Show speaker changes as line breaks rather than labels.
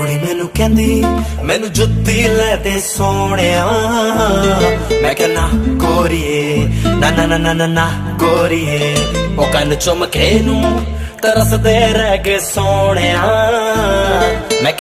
ਕੁੜੀ ਮੈਨੂੰ ਕਹਿੰਦੀ, ਮੈਨੂੰ ਜੁੱਤੀ ਲੈ ਦੇ ਸੋਹਣਿਆ। ਮੈਂ ਕਹਿੰਨਾ ਗੋਰੀਏ ਨਾ ਨਾ ਨਾ ਨਾ ਨਾ ਗੋਰੀਏ ਉਹ ਕੰਨ ਚੁੰਮ ਕੇ ਨੂੰ ਤਰਸਦੇ ਰਹਿ ਗਏ ਸੋਹਣਿਆ।